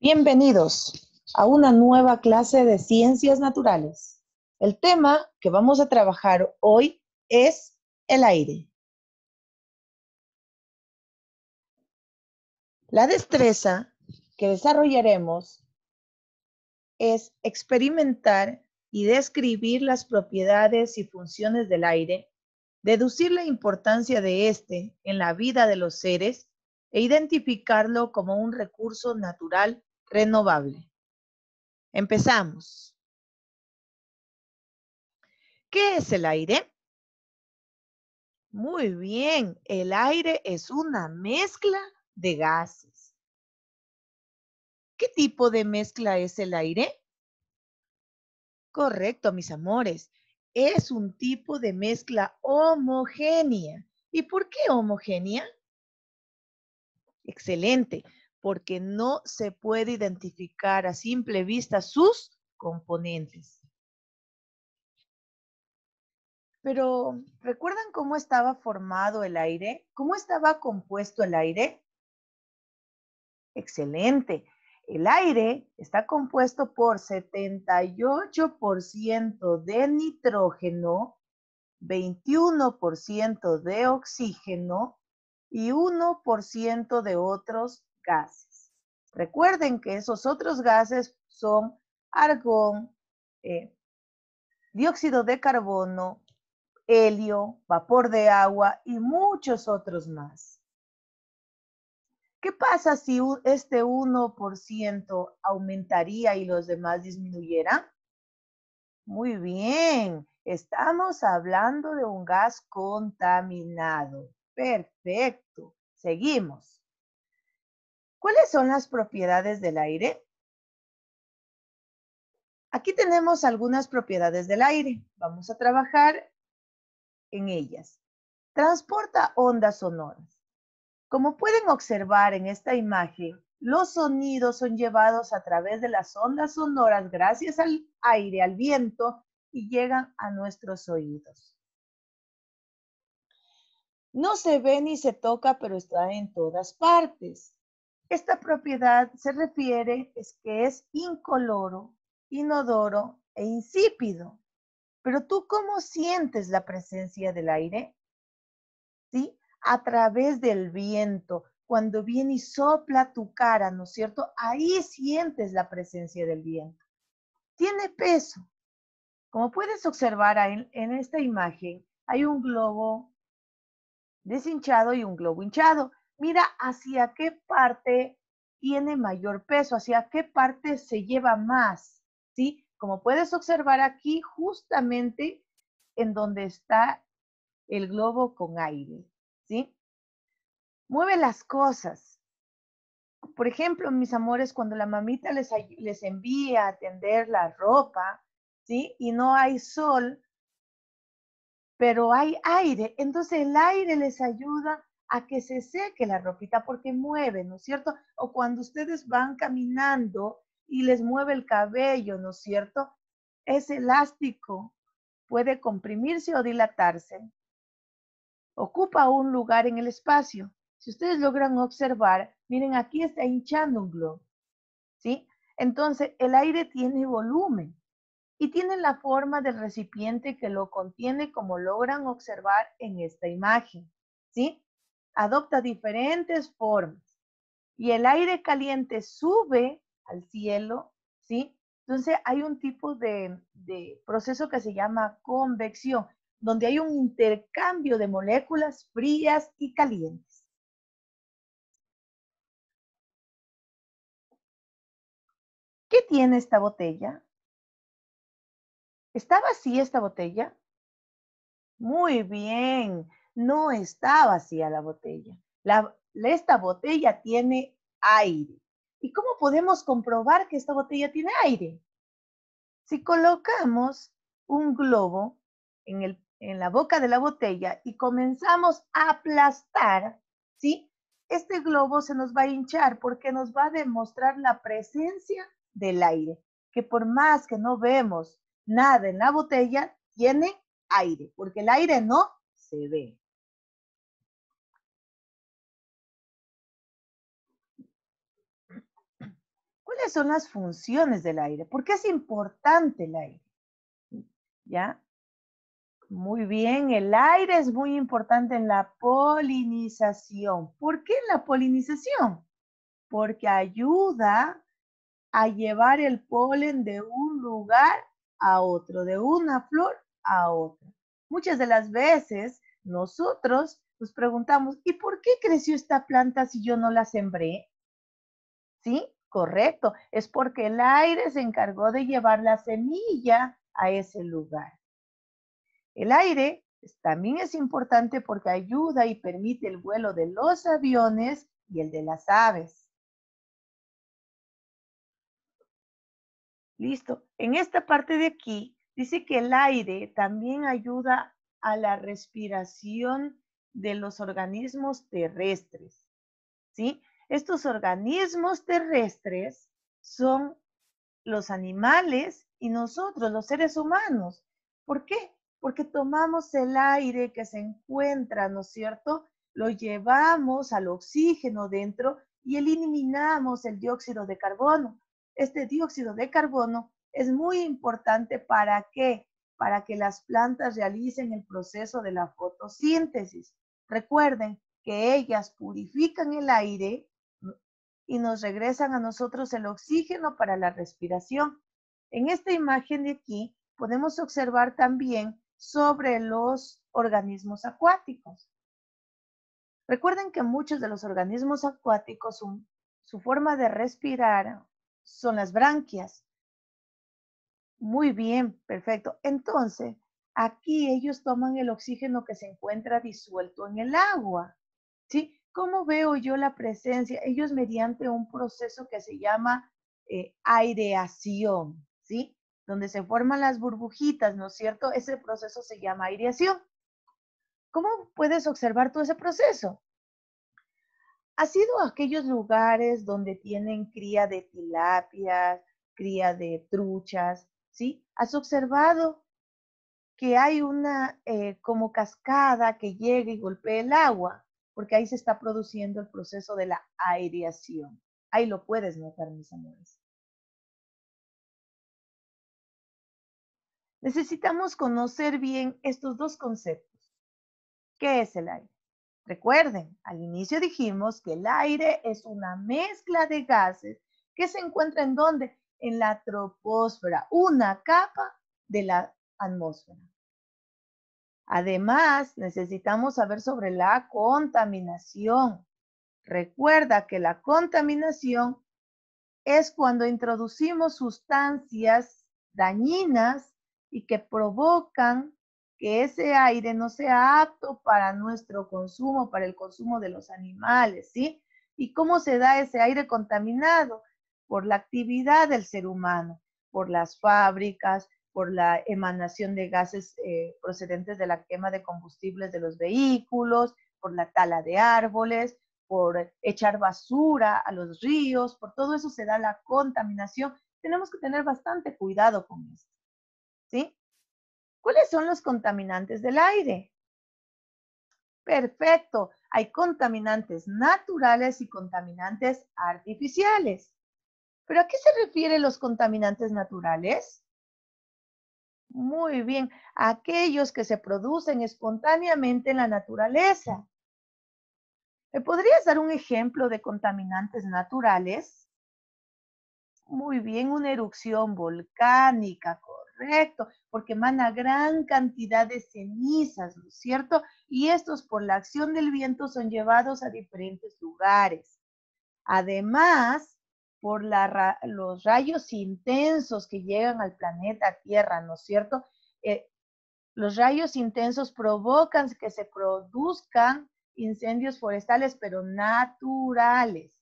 Bienvenidos a una nueva clase de ciencias naturales. El tema que vamos a trabajar hoy es el aire. La destreza que desarrollaremos es experimentar y describir las propiedades y funciones del aire, deducir la importancia de éste en la vida de los seres e identificarlo como un recurso natural renovable. Empezamos. ¿Qué es el aire? Muy bien, el aire es una mezcla de gases. ¿Qué tipo de mezcla es el aire? Correcto, mis amores. Es un tipo de mezcla homogénea. ¿Y por qué homogénea? Excelente, porque no se puede identificar a simple vista sus componentes. Pero, ¿recuerdan cómo estaba formado el aire? ¿Cómo estaba compuesto el aire? Excelente. El aire está compuesto por 78% de nitrógeno, 21% de oxígeno y 1% de otros gases. Recuerden que esos otros gases son argón, eh, dióxido de carbono, helio, vapor de agua y muchos otros más. ¿Qué pasa si este 1% aumentaría y los demás disminuyeran? Muy bien, estamos hablando de un gas contaminado. Perfecto, seguimos. ¿Cuáles son las propiedades del aire? Aquí tenemos algunas propiedades del aire. Vamos a trabajar en ellas. Transporta ondas sonoras. Como pueden observar en esta imagen, los sonidos son llevados a través de las ondas sonoras gracias al aire, al viento, y llegan a nuestros oídos. No se ve ni se toca, pero está en todas partes. Esta propiedad se refiere es que es incoloro, inodoro e insípido. Pero tú cómo sientes la presencia del aire? ¿Sí? A través del viento, cuando viene y sopla tu cara, ¿no es cierto? Ahí sientes la presencia del viento. Tiene peso. Como puedes observar en, en esta imagen, hay un globo deshinchado y un globo hinchado mira hacia qué parte tiene mayor peso, hacia qué parte se lleva más, ¿sí? Como puedes observar aquí, justamente en donde está el globo con aire, ¿sí? Mueve las cosas. Por ejemplo, mis amores, cuando la mamita les, les envía a tender la ropa, ¿sí? Y no hay sol, pero hay aire, entonces el aire les ayuda a que se seque la ropita porque mueve, ¿no es cierto? O cuando ustedes van caminando y les mueve el cabello, ¿no es cierto? Ese elástico puede comprimirse o dilatarse. Ocupa un lugar en el espacio. Si ustedes logran observar, miren, aquí está hinchando un globo, ¿sí? Entonces, el aire tiene volumen y tiene la forma del recipiente que lo contiene como logran observar en esta imagen, ¿sí? Adopta diferentes formas y el aire caliente sube al cielo, ¿sí? Entonces hay un tipo de, de proceso que se llama convección, donde hay un intercambio de moléculas frías y calientes. ¿Qué tiene esta botella? ¿Está vacía esta botella? Muy bien no está vacía la botella. esta botella tiene aire. ¿Y cómo podemos comprobar que esta botella tiene aire? Si colocamos un globo en, en la boca de la botella y comenzamos a aplastar, ¿sí? Este globo se nos va a hinchar porque nos va a demostrar la presencia del aire, que por más que no vemos nada en la botella, tiene aire, porque el aire no se ve. ¿Cuáles son las funciones del aire? ¿Por qué es importante el aire? ¿Ya? Muy bien, el aire es muy importante en la polinización. ¿Por qué en la polinización? Porque ayuda a llevar el polen de un lugar a otro, de una flor a otra. Muchas de las veces nosotros nos preguntamos, ¿y por qué creció esta planta si yo no la sembré? ¿Sí? Correcto, es porque el aire se encargó de llevar la semilla a ese lugar. El aire también es importante porque ayuda y permite el vuelo de los aviones y el de las aves. Listo. En esta parte de aquí dice que el aire también ayuda a la respiración de los organismos terrestres. ¿Sí? Estos organismos terrestres son los animales y nosotros, los seres humanos. ¿Por qué? porque tomamos el aire que se encuentra, ¿no es cierto? Lo llevamos al oxígeno dentro y eliminamos el dióxido de carbono. Este dióxido de carbono es muy importante para qué? Para que las plantas realicen el proceso de la fotosíntesis. Recuerden que ellas purifican el aire y nos regresan a nosotros el oxígeno para la respiración. En esta imagen de aquí podemos observar también sobre los organismos acuáticos. Recuerden que muchos de los organismos acuáticos, su, forma de respirar son las branquias. Muy bien, perfecto. Entonces, aquí ellos toman el oxígeno que se encuentra disuelto en el agua. ¿Sí? ¿Cómo veo yo la presencia? Ellos mediante un proceso que se llama eh, aireación, ¿sí? donde se forman las burbujitas, ¿no es cierto? Ese proceso se llama aireación. ¿Cómo puedes observar todo ese proceso? ¿Has ido a aquellos lugares donde tienen cría de tilapias, cría de truchas? ¿Sí? ¿Has observado que hay una eh, como cascada que llega y golpea el agua? Porque ahí se está produciendo el proceso de la aireación. Ahí lo puedes notar, mis amores. Necesitamos conocer bien estos dos conceptos. ¿Qué es el aire? Recuerden, al inicio dijimos que el aire es una mezcla de gases que se encuentra en dónde? En la troposfera, una capa de la atmósfera. Además, necesitamos saber sobre la contaminación. Recuerda que la contaminación es cuando introducimos sustancias dañinas y que provocan que ese aire no sea apto para nuestro consumo, para el consumo de los animales, ¿sí? ¿Y cómo se da ese aire contaminado? Por la actividad del ser humano, por las fábricas, por la emanación de gases eh, procedentes de la quema de combustibles de los vehículos, por la tala de árboles, por echar basura a los ríos, por todo eso se da la contaminación. Tenemos que tener bastante cuidado con esto. ¿sí? ¿Cuáles son los contaminantes del aire? Perfecto. Hay contaminantes naturales y contaminantes artificiales. ¿Pero a qué se refieren los contaminantes naturales? Muy bien, aquellos que se producen espontáneamente en la naturaleza. ¿Me podrías dar un ejemplo de contaminantes naturales? Muy bien, una erupción volcánica, correcto, porque emana gran cantidad de cenizas, ¿no es cierto? Y estos por la acción del viento son llevados a diferentes lugares. Además, por los rayos intensos que llegan al planeta Tierra, ¿no es cierto? Eh, los rayos intensos provocan que se produzcan incendios forestales, pero naturales.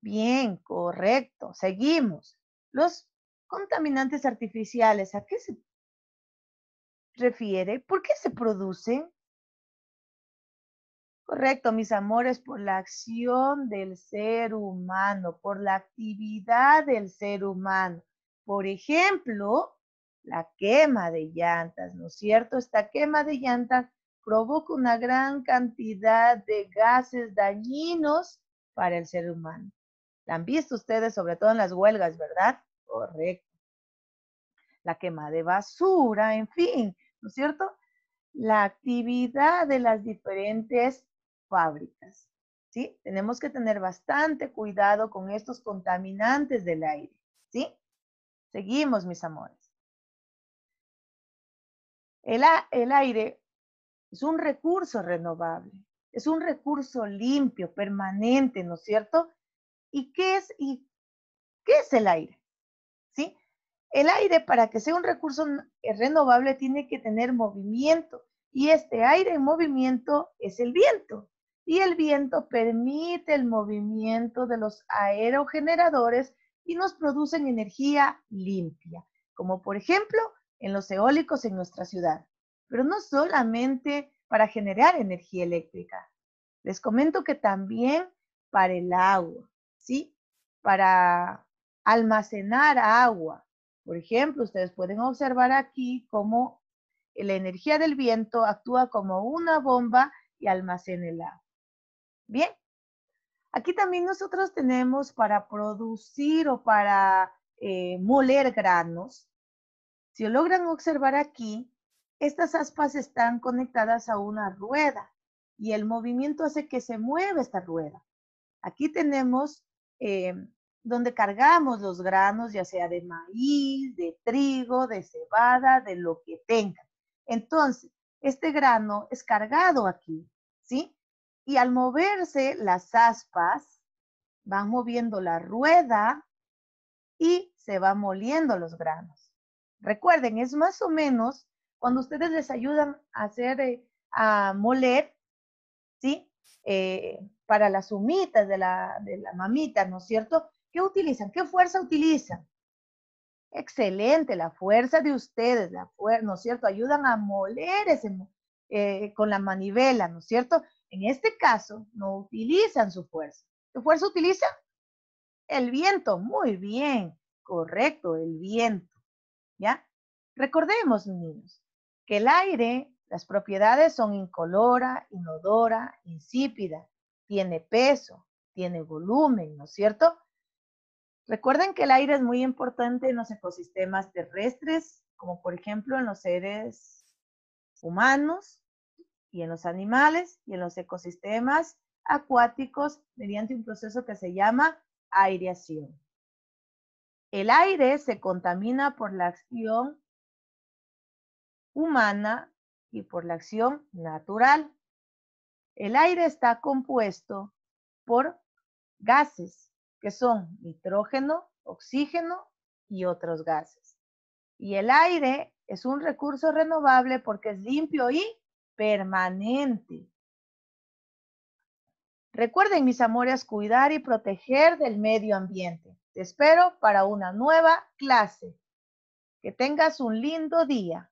Bien, correcto. Seguimos. Los contaminantes artificiales, ¿a qué se refiere? ¿Por qué se producen? Correcto, mis amores, por la acción del ser humano, por la actividad del ser humano. Por ejemplo, la quema de llantas, ¿no es cierto? Esta quema de llantas provoca una gran cantidad de gases dañinos para el ser humano. La han visto ustedes, sobre todo en las huelgas, ¿verdad? Correcto. La quema de basura, en fin, ¿no es cierto? La actividad de las diferentes fábricas, ¿sí? Tenemos que tener bastante cuidado con estos contaminantes del aire, ¿sí? Seguimos, mis amores. El, el aire es un recurso renovable, es un recurso limpio, permanente, ¿no es cierto? ¿Y qué es, y, qué es el aire? ¿Sí? El aire, para que sea un recurso eh, renovable, tiene que tener movimiento. Y este aire en movimiento es el viento. Y el viento permite el movimiento de los aerogeneradores y nos producen energía limpia, como por ejemplo en los eólicos en nuestra ciudad. Pero no solamente para generar energía eléctrica. Les comento que también para el agua. ¿sí? Para almacenar agua. Por ejemplo, ustedes pueden observar aquí cómo la energía del viento actúa como una bomba y almacena el agua. Bien, aquí también nosotros tenemos para producir o para eh, moler granos. Si logran observar aquí, estas aspas están conectadas a una rueda y el movimiento hace que se mueva esta rueda. Aquí tenemos eh, donde cargamos los granos, ya sea de maíz, de trigo, de cebada, de lo que tengan. Entonces, este grano es cargado aquí, ¿sí? Y al moverse las aspas, van moviendo la rueda y se van moliendo los granos. Recuerden, es más o menos cuando ustedes les ayudan a hacer, eh, a moler, ¿sí? Eh, para las humitas de la, de la mamita, ¿no es cierto? ¿Qué utilizan? ¿Qué fuerza utilizan? Excelente, la fuerza de ustedes, la fuerza, ¿no es cierto? Ayudan a moler ese, eh, con la manivela, ¿no es cierto? En este caso, no utilizan su fuerza. ¿Qué fuerza utilizan? El viento, muy bien, correcto, el viento, ¿ya? Recordemos, niños, que el aire, las propiedades son incolora, inodora, insípida, tiene peso, tiene volumen, ¿no es cierto? Recuerden que el aire es muy importante en los ecosistemas terrestres, como por ejemplo en los seres humanos y en los animales y en los ecosistemas acuáticos mediante un proceso que se llama aireación. El aire se contamina por la acción humana y por la acción natural. El aire está compuesto por gases, que son nitrógeno, oxígeno y otros gases. Y el aire es un recurso renovable porque es limpio y permanente. Recuerden, mis amores, cuidar y proteger del medio ambiente. Te espero para una nueva clase. Que tengas un lindo día.